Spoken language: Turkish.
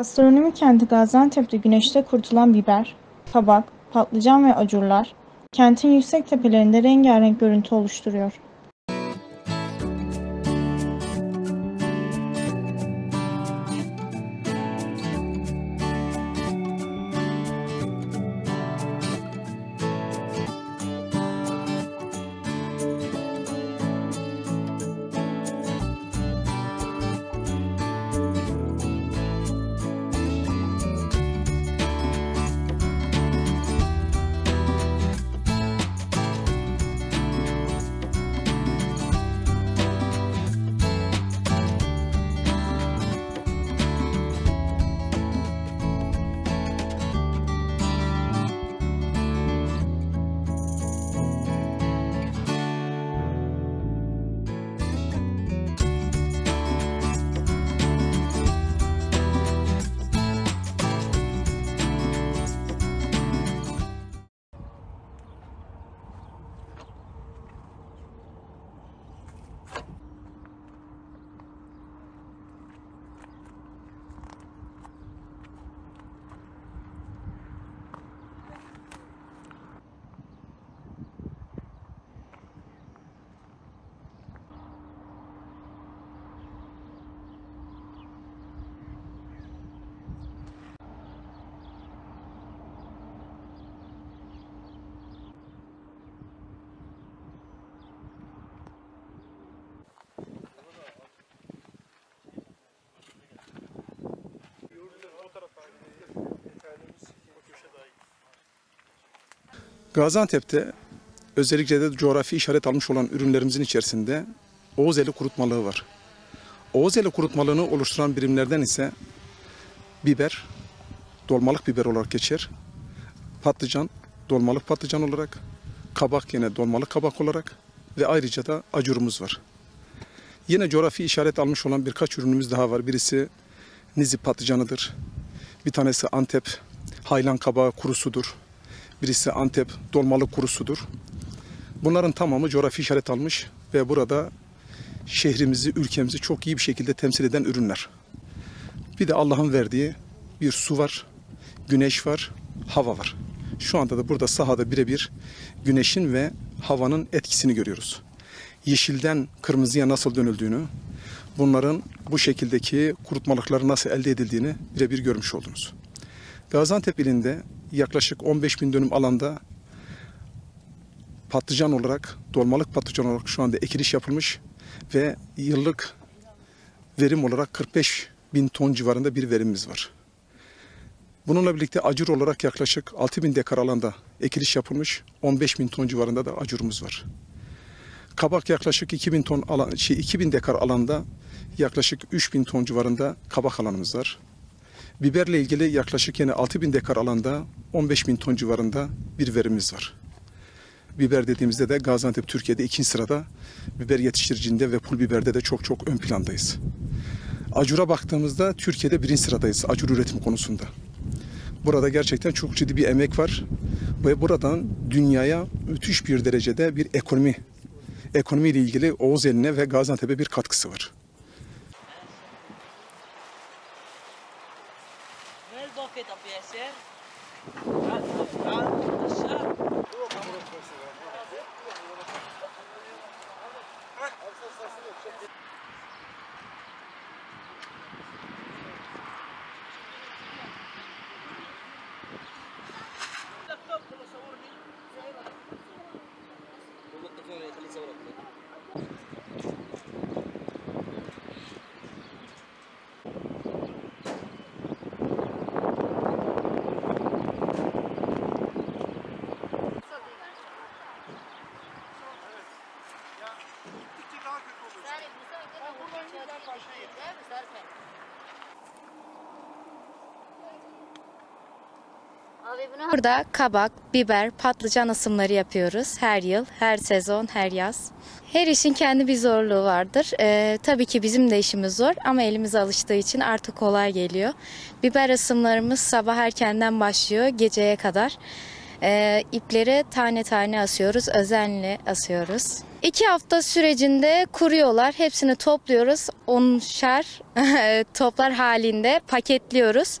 Gastronomi kenti Gaziantep'te güneşte kurutulan biber, kabak, patlıcan ve acurlar, kentin yüksek tepelerinde rengarenk görüntü oluşturuyor. Gaziantep'te özellikle de coğrafi işaret almış olan ürünlerimizin içerisinde Oğuzeli kurutmalığı var. Oğuzeli kurutmalığını oluşturan birimlerden ise biber, dolmalık biber olarak geçer. Patlıcan, dolmalık patlıcan olarak, kabak yine dolmalık kabak olarak ve ayrıca da acurumuz var. Yine coğrafi işaret almış olan birkaç ürünümüz daha var. Birisi Nizip patlıcanıdır. Bir tanesi Antep haylan kabağı kurusudur. Birisi Antep dolmalık kurusudur. Bunların tamamı coğrafi işaret almış ve burada şehrimizi, ülkemizi çok iyi bir şekilde temsil eden ürünler. Bir de Allah'ın verdiği bir su var, güneş var, hava var. Şu anda da burada sahada birebir güneşin ve havanın etkisini görüyoruz. Yeşilden kırmızıya nasıl dönüldüğünü, bunların bu şekildeki kurutmalıkları nasıl elde edildiğini birebir görmüş oldunuz. Gaziantep ilinde yaklaşık 15 bin dönüm alanda patlıcan olarak, dolmalık patlıcan olarak şu anda ekiliş yapılmış ve yıllık verim olarak 45 bin ton civarında bir verimimiz var. Bununla birlikte acur olarak yaklaşık 6 bin dekar alanda ekiliş yapılmış, 15 bin ton civarında da acurumuz var. Kabak yaklaşık 2000 ton alan, şey 2000 dekar alanda yaklaşık 3000 ton civarında kabak alanımız var. Biberle ilgili yaklaşık yine 6000 dekar alanda 15 bin ton civarında bir verimimiz var. Biber dediğimizde de Gaziantep Türkiye'de ikinci sırada biber yetiştiricinde ve pul biberde de çok çok ön plandayız. Acura baktığımızda Türkiye'de birinci sıradayız acur üretim konusunda. Burada gerçekten çok ciddi bir emek var ve buradan dünyaya müthiş bir derecede bir ekonomi, ekonomi ile ilgili Oğuz eline ve Gaziantep'e bir katkısı var. לבדוק את הפסל. Burada kabak, biber, patlıcan asımları yapıyoruz her yıl, her sezon, her yaz. Her işin kendi bir zorluğu vardır. Ee, tabii ki bizim de işimiz zor ama elimize alıştığı için artık kolay geliyor. Biber asımlarımız sabah erkenden başlıyor geceye kadar. Ee, ipleri tane tane asıyoruz, özenle asıyoruz. İki hafta sürecinde kuruyorlar. Hepsini topluyoruz. Onşar toplar halinde paketliyoruz.